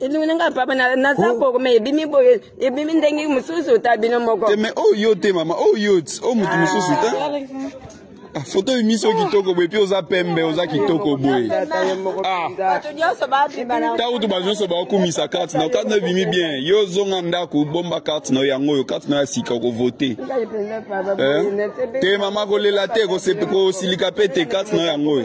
elingi nga papa naza oh. koko me ebimi boye ebimi ndenge mosusu ta bino moko te me oyo oh, te mama oyo oh, o motu mosusu te ah, foto ebimi so kitoko boye mpe oza pembe oza kitoko boye ah. tautu bato nyonso baokumisa karte na karte na ebimi bien yo ozonga ndako bomba karte na yo yango oyo karte na ya sika okovote eh? te mama kolela te kosilika mpe te karte na yo yango oyo